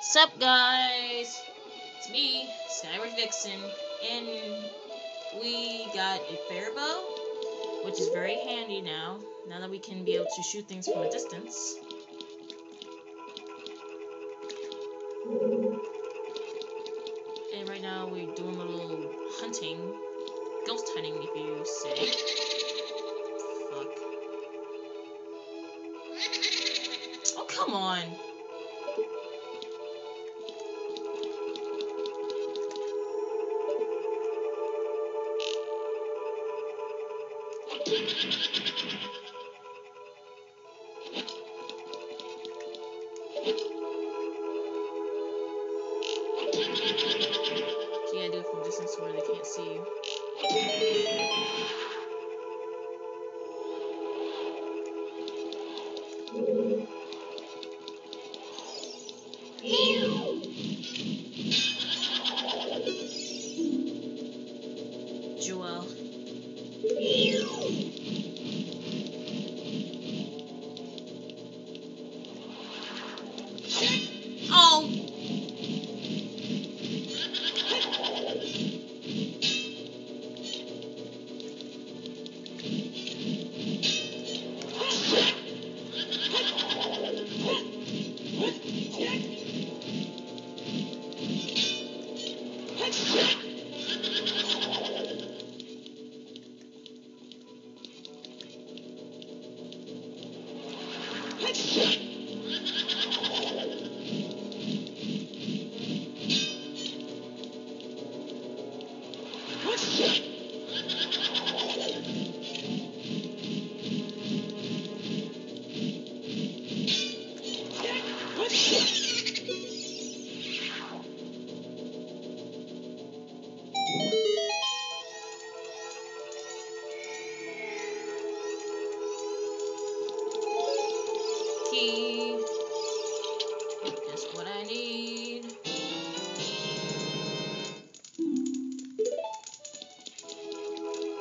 Sup guys? It's me, Skyward Vixen, and we got a bow, which is very handy now, now that we can be able to shoot things from a distance. And right now we're doing a little hunting, ghost hunting if you say. Fuck. Oh, come on.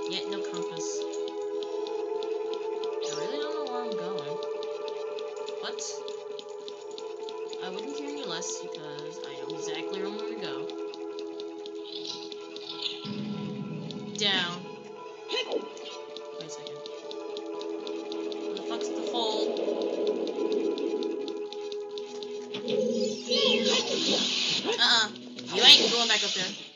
Yet no compass. I really don't know where I'm going. But I wouldn't hear you less because I know exactly where I'm gonna go. Down. Wait a second. Where the fuck's the hole? Uh-uh. You ain't going back up there.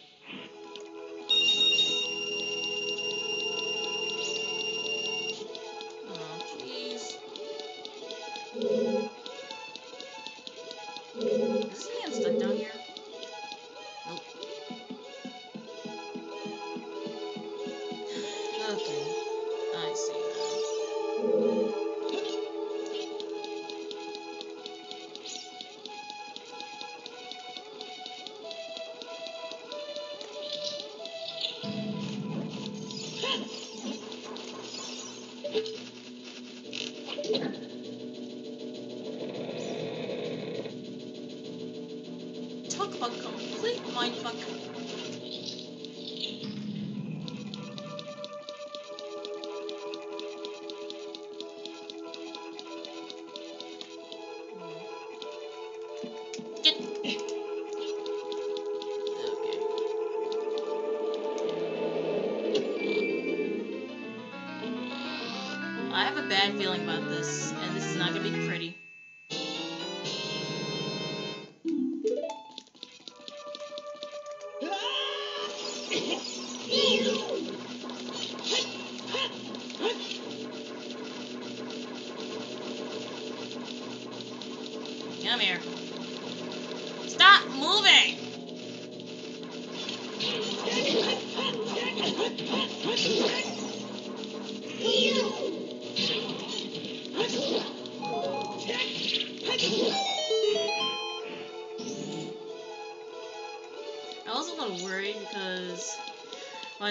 Bad feeling about this, and this is not gonna be pretty. Come here. Stop moving!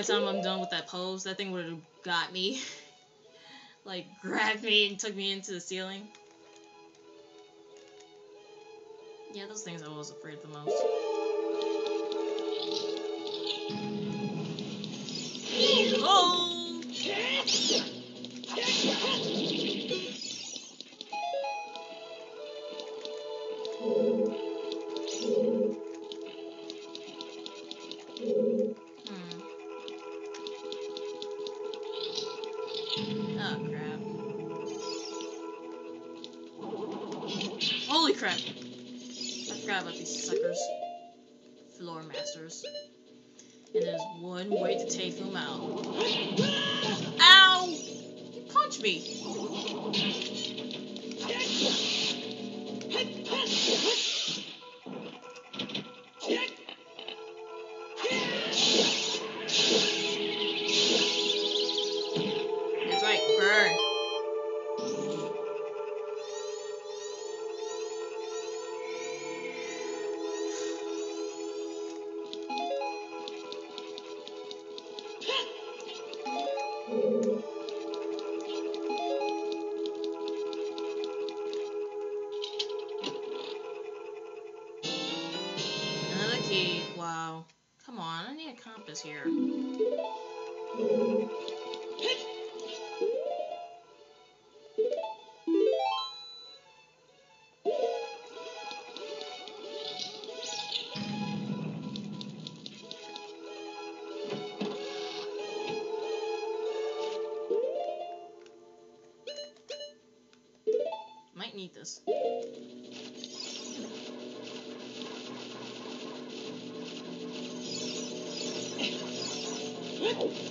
The time I'm done with that pose, that thing would have got me. like, grabbed me and took me into the ceiling. Yeah, those things I was afraid of the most. Oh! Oh, crap. Holy crap! I forgot about these suckers. Floor masters. And there's one way to take them out. Ow! You punched me! Compass here. No,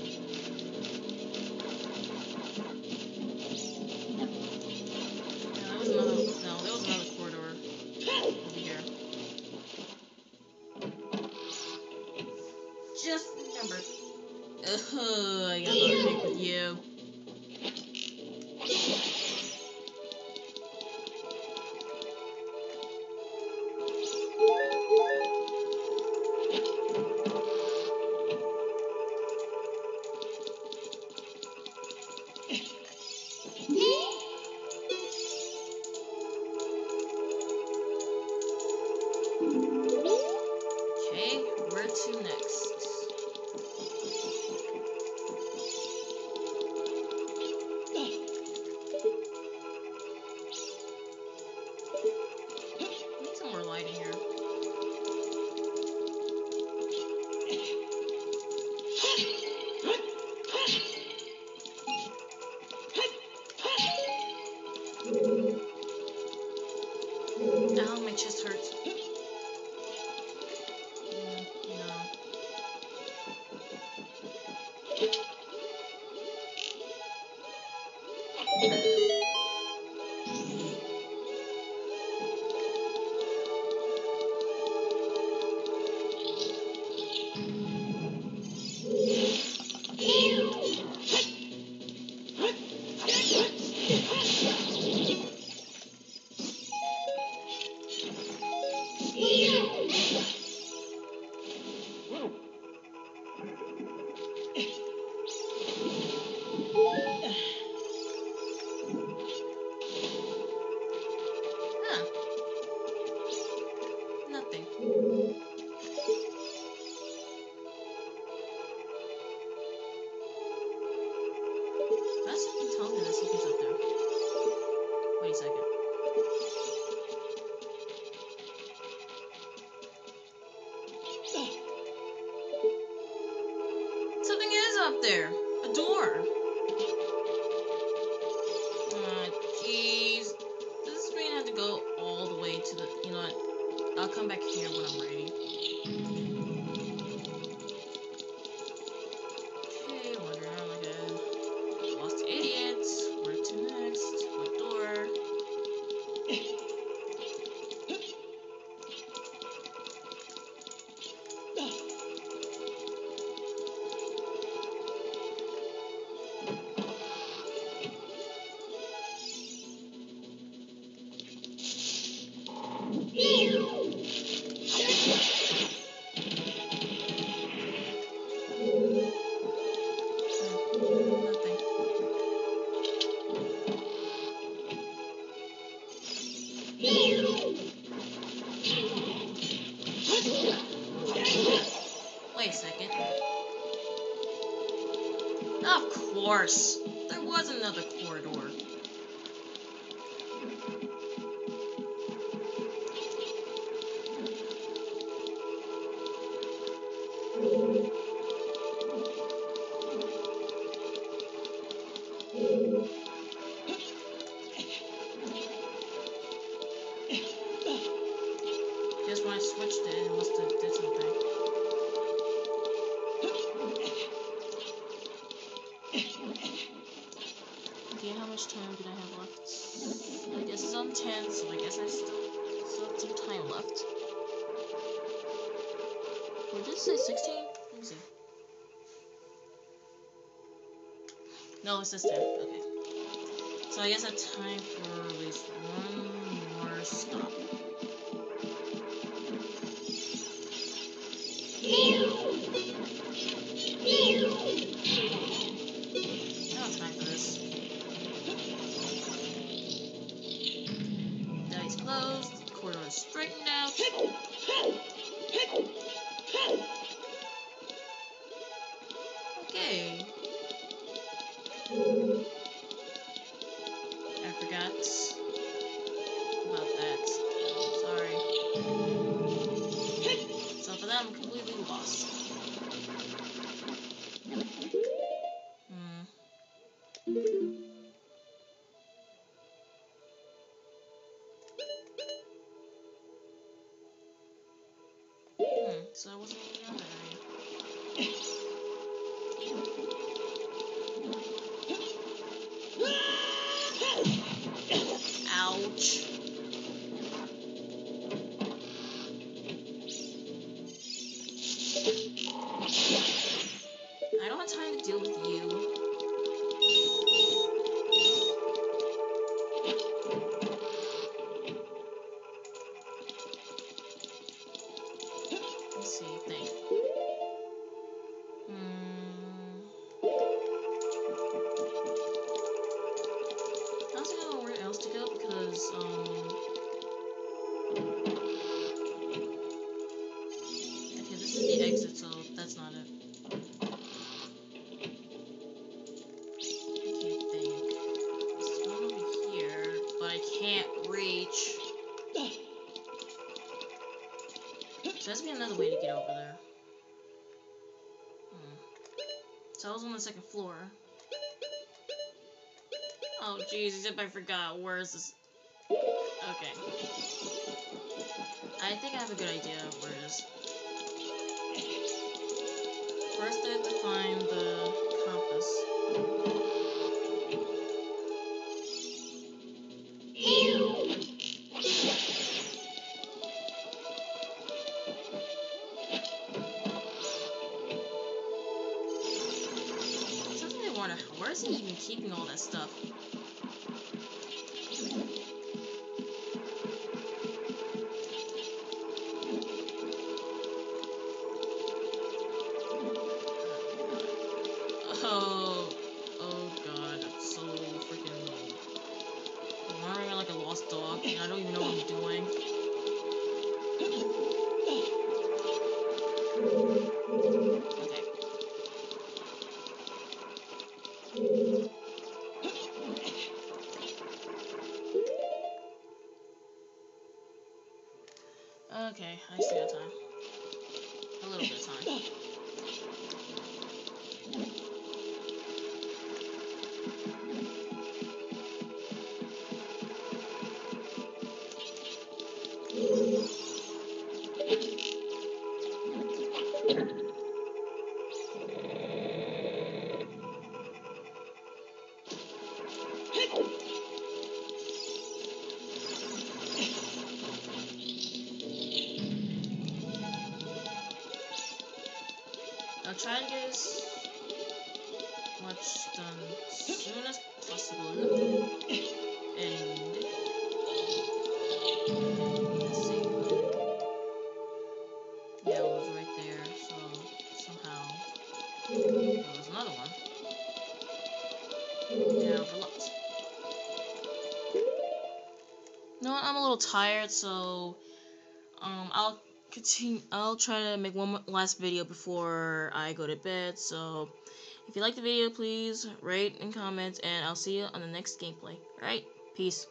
door. Uh, Jeez. Does this mean I have to go all the way to the... You know what? I'll come back here when I'm ready. Wait a second. Of course. There was another corridor. 10, so I guess I still, still have some time left. Or did it say 16? Let me see. No, it says 10. Okay. So I guess I have time for at least one more stop. Sorry. So for that, I'm completely lost. Hmm. Hmm, so I wasn't even in that area. Ouch. That's not it. There's one over here, but I can't reach. So be another way to get over there. Hmm. So I was on the second floor. Oh jeez, if I forgot. Where is this? Okay. I think I have a good idea of where it is. First I have to find the compass. Something I wonder, where is he even keeping all that stuff? Tired, so um, I'll continue. I'll try to make one last video before I go to bed. So, if you like the video, please rate and comment, and I'll see you on the next gameplay. Alright, peace.